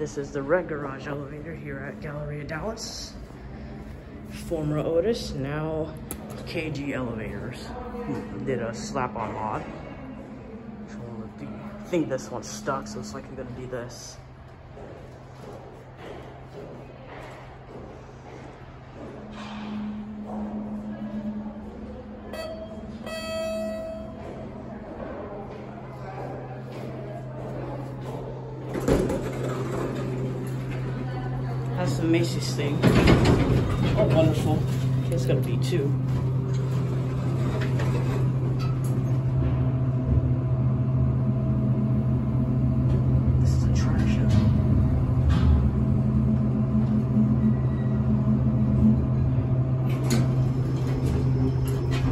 This is the red garage elevator here at Galleria Dallas. Former Otis, now KG Elevators. Hmm. Did a slap-on mod. So I think this one's stuck, so it's likely gonna be this. Has the Macy's thing. Oh, wonderful. It's gonna be two. This is a trash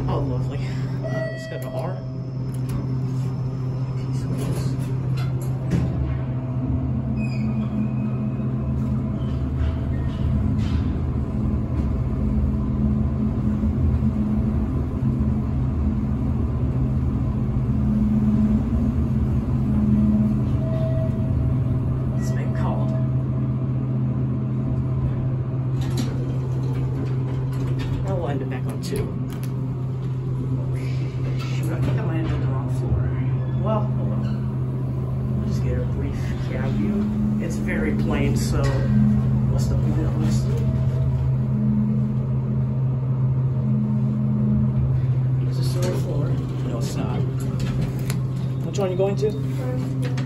Oh, lovely. It's got an R. It back on two. Shoot, I think I landed on the wrong floor. Well, hold on. I'll just get a brief cab view. It's very plain, so what's the point of this? Is this the right floor? No, it's not. Which one are you going to?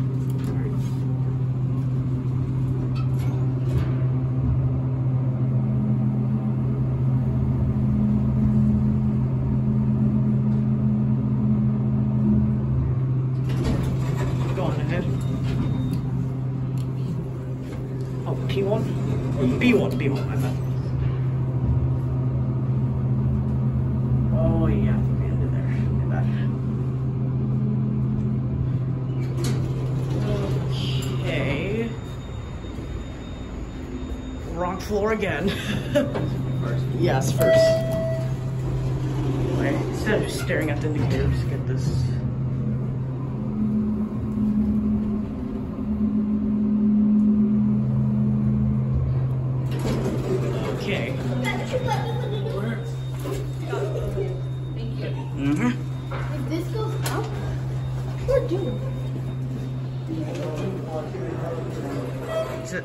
Oh, P1? B1, B1, I thought. Oh, yeah, I think we ended there. Look at that. Okay. Wrong floor again. yes, first. Instead of just staring at the indicator, just get this. Okay. Mm-hmm. If this goes up, we're doomed. Is it?